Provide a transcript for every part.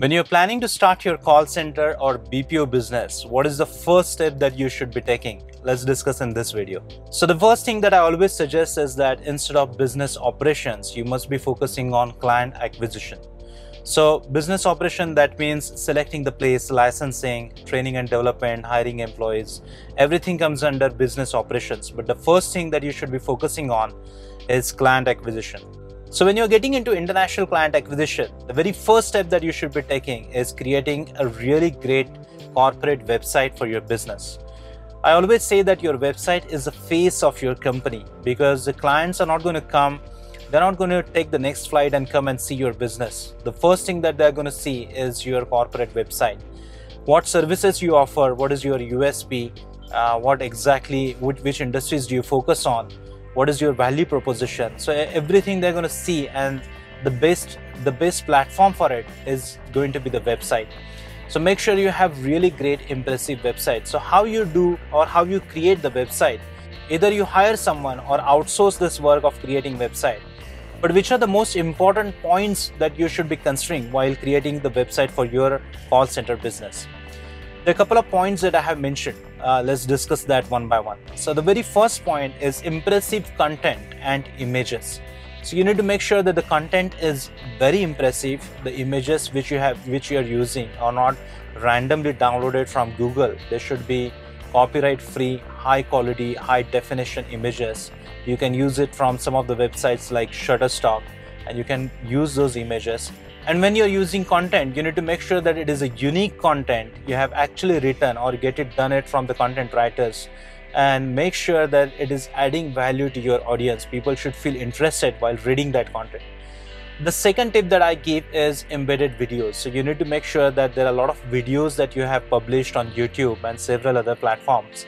When you're planning to start your call center or BPO business, what is the first step that you should be taking? Let's discuss in this video. So the first thing that I always suggest is that instead of business operations, you must be focusing on client acquisition. So business operation, that means selecting the place, licensing, training and development, hiring employees, everything comes under business operations. But the first thing that you should be focusing on is client acquisition. So when you're getting into international client acquisition, the very first step that you should be taking is creating a really great corporate website for your business. I always say that your website is the face of your company because the clients are not going to come, they're not going to take the next flight and come and see your business. The first thing that they're going to see is your corporate website. What services you offer, what is your USP, uh, what exactly, which, which industries do you focus on, what is your value proposition? So everything they're going to see and the best the best platform for it is going to be the website. So make sure you have really great impressive website. So how you do or how you create the website either you hire someone or outsource this work of creating website. But which are the most important points that you should be considering while creating the website for your call center business there are a couple of points that I have mentioned. Uh, let's discuss that one by one. So the very first point is impressive content and images. So you need to make sure that the content is very impressive. The images which you have, which you are using, are not randomly downloaded from Google. They should be copyright free, high quality, high definition images. You can use it from some of the websites like Shutterstock, and you can use those images and when you're using content, you need to make sure that it is a unique content you have actually written or get it done it from the content writers and make sure that it is adding value to your audience. People should feel interested while reading that content. The second tip that I give is embedded videos. So you need to make sure that there are a lot of videos that you have published on YouTube and several other platforms.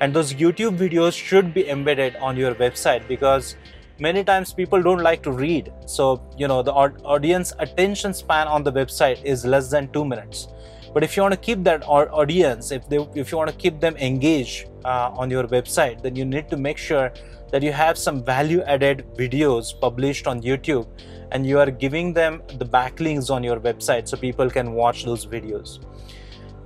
And those YouTube videos should be embedded on your website because many times people don't like to read. So you know the audience attention span on the website is less than two minutes. But if you want to keep that audience if they if you want to keep them engaged uh, on your website then you need to make sure that you have some value added videos published on youtube and you are giving them the backlinks on your website so people can watch those videos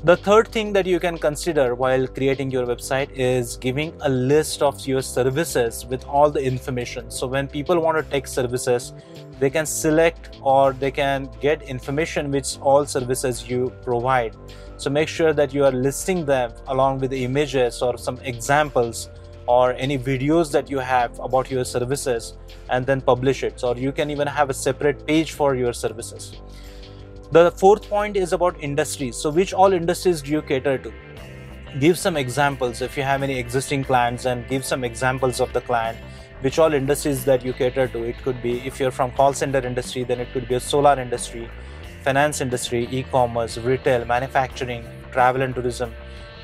the third thing that you can consider while creating your website is giving a list of your services with all the information. So when people want to take services, they can select or they can get information which all services you provide. So make sure that you are listing them along with the images or some examples or any videos that you have about your services and then publish it. So you can even have a separate page for your services. The fourth point is about industries. So, which all industries do you cater to? Give some examples if you have any existing clients and give some examples of the client which all industries that you cater to. It could be if you're from call center industry, then it could be a solar industry, finance industry, e-commerce, retail, manufacturing, travel and tourism.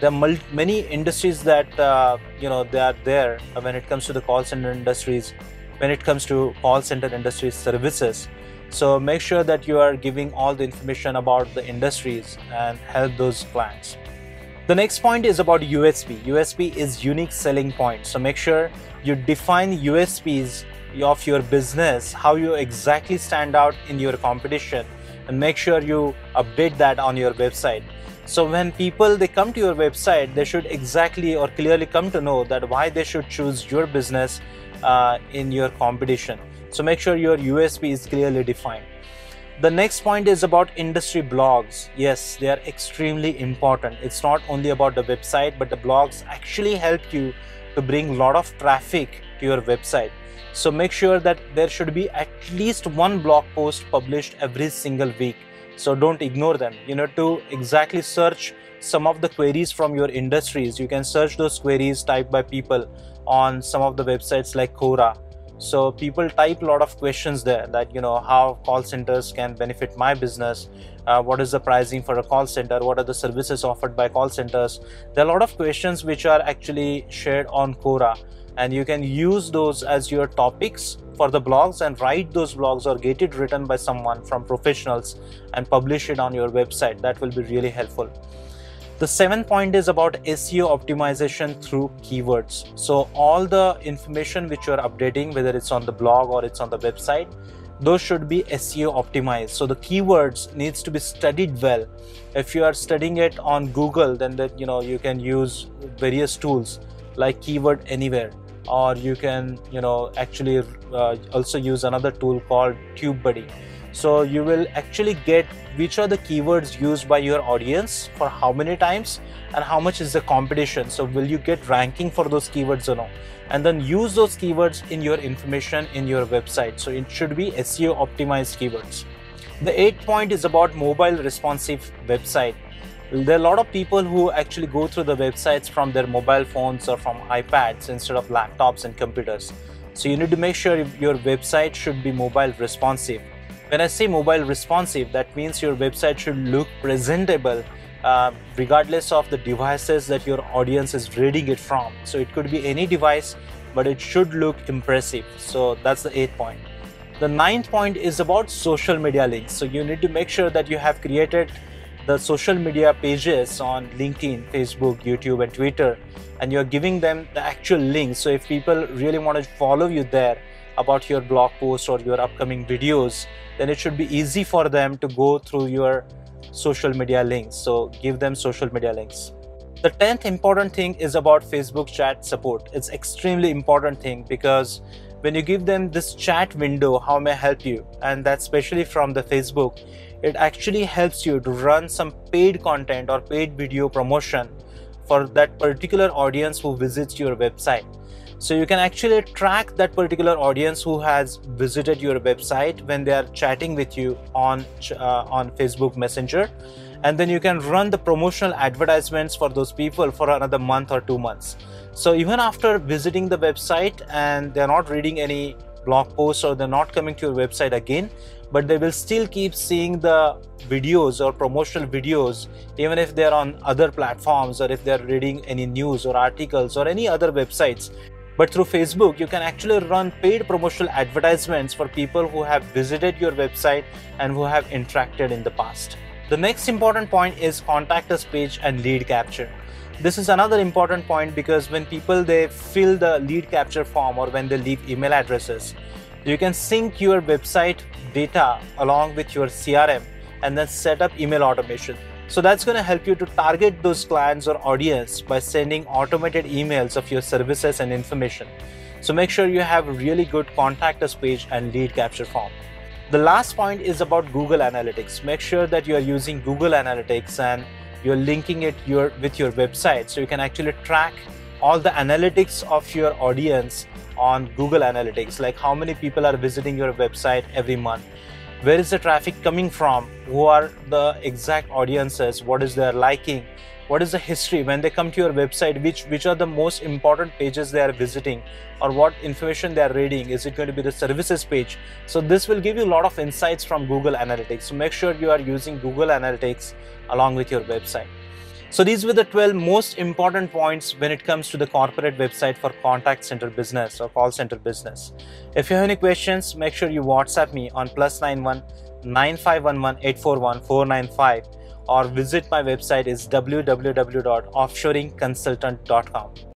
There are many industries that uh, you know they are there when it comes to the call center industries. When it comes to call center industries services, so make sure that you are giving all the information about the industries and help those clients. The next point is about USP. USP is unique selling point. So make sure you define USPs of your business, how you exactly stand out in your competition and make sure you update that on your website. So when people they come to your website, they should exactly or clearly come to know that why they should choose your business uh, in your competition. So make sure your USP is clearly defined. The next point is about industry blogs. Yes, they are extremely important. It's not only about the website, but the blogs actually help you to bring a lot of traffic to your website. So make sure that there should be at least one blog post published every single week. So don't ignore them. You know, to exactly search some of the queries from your industries, you can search those queries typed by people on some of the websites like Quora so people type a lot of questions there that you know how call centers can benefit my business uh, what is the pricing for a call center what are the services offered by call centers. There are a lot of questions which are actually shared on quora and you can use those as your topics for the blogs and write those blogs or get it written by someone from professionals and publish it on your website. That will be really helpful the seventh point is about SEO optimization through keywords. So all the information which you're updating, whether it's on the blog or it's on the website, those should be SEO optimized. So the keywords needs to be studied well. If you are studying it on Google, then that you know you can use various tools like Keyword Anywhere, or you can you know actually uh, also use another tool called TubeBuddy. So you will actually get which are the keywords used by your audience for how many times and how much is the competition. So will you get ranking for those keywords or no? And then use those keywords in your information in your website. So it should be SEO optimized keywords. The eighth point is about mobile responsive website. There are a lot of people who actually go through the websites from their mobile phones or from iPads instead of laptops and computers. So you need to make sure your website should be mobile responsive. When I say mobile responsive, that means your website should look presentable uh, regardless of the devices that your audience is reading it from. So it could be any device, but it should look impressive. So that's the eighth point. The ninth point is about social media links. So you need to make sure that you have created the social media pages on LinkedIn, Facebook, YouTube, and Twitter, and you're giving them the actual links. So if people really want to follow you there, about your blog post or your upcoming videos, then it should be easy for them to go through your social media links. So give them social media links. The 10th important thing is about Facebook chat support. It's extremely important thing because when you give them this chat window, how may I help you? And that's especially from the Facebook, it actually helps you to run some paid content or paid video promotion for that particular audience who visits your website. So you can actually track that particular audience who has visited your website when they are chatting with you on uh, on Facebook Messenger, and then you can run the promotional advertisements for those people for another month or two months. So even after visiting the website and they're not reading any blog posts or they're not coming to your website again, but they will still keep seeing the videos or promotional videos even if they're on other platforms or if they're reading any news or articles or any other websites but through Facebook, you can actually run paid promotional advertisements for people who have visited your website and who have interacted in the past. The next important point is contact us page and lead capture. This is another important point because when people they fill the lead capture form or when they leave email addresses, you can sync your website data along with your CRM and then set up email automation. So that's going to help you to target those clients or audience by sending automated emails of your services and information. So make sure you have a really good contact us page and lead capture form. The last point is about Google Analytics. Make sure that you are using Google Analytics and you're linking it your, with your website so you can actually track all the analytics of your audience on Google Analytics, like how many people are visiting your website every month where is the traffic coming from? Who are the exact audiences? What is their liking? What is the history? When they come to your website which which are the most important pages they are visiting or what information they are reading? Is it going to be the services page? So this will give you a lot of insights from google analytics. So make sure you are using google analytics along with your website so these were the 12 most important points when it comes to the corporate website for contact center business or call center business. If you have any questions, make sure you WhatsApp me on plus 91 9511 841 495 or visit my website is www.offshoringconsultant.com.